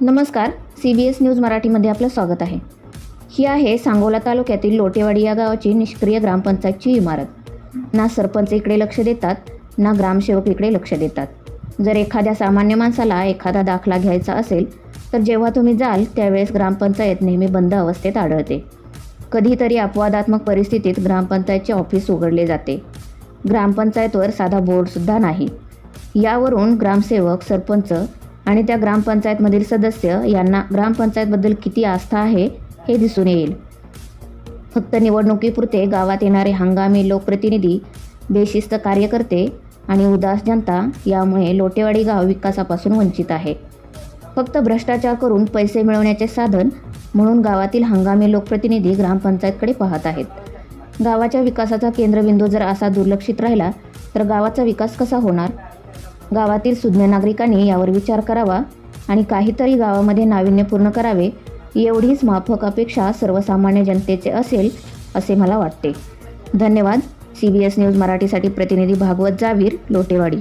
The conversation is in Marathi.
नमस्कार सी बी एस न्यूज मराठीमध्ये आपलं स्वागत आहे. ही आहे सांगोला तालुक्यातील लोटेवाडी या गावाची निष्क्रिय ग्रामपंचायतची इमारत. ना सरपंच इकडे लक्ष देतात ना ग्रामसेवक इकडे लक्ष देतात. जर एखाद्या सामान्य माणसाला एखादा दाखला घ्यायचा असेल तर जेव्हा तुम्ही जाल त्यावेळेस ग्रामपंचायत नेहमी बंद अवस्थेत आढळते. कधीतरी अपवादात्मक परिस्थितीत ग्रामपंचायतचे ऑफिस उघडले जाते. ग्रामपंचायतवर साधा बोर्डसुद्धा नाही. यावरून ग्रामसेवक सरपंच आणि त्या ग्रामपंचायतमधील सदस्य यांना ग्रामपंचायतबद्दल किती आस्था आहे हे दिसून येईल. फक्त निवडणुकीपुरते गावात येणारे हंगामी लोकप्रतिनिधी बेशिस्त कार्यकर्ते आणि उदास जनता यामुळे लोटेवाडी गाव विकासापासून वंचित आहे. फक्त भ्रष्टाचार करून पैसे मिळवण्याचे साधन म्हणून गावातील हंगामी लोकप्रतिनिधी ग्रामपंचायतकडे पाहत आहेत. गावाच्या विकासाचा केंद्रबिंदू जर असा दुर्लक्षित राहिला तर गावाचा विकास कसा होणार? गावातील सुज्ञ नागरिकांनी यावर विचार करावा आणि काहीतरी गावामध्ये नाविन्यपूर्ण करावे एवढीच माफक अपेक्षा सर्वसामान्य जनतेचे असेल असे मला वाटते. धन्यवाद. सी बी एस न्यूज मराठीसाठी प्रतिनिधी भागवत जावीर लोटेवाडी.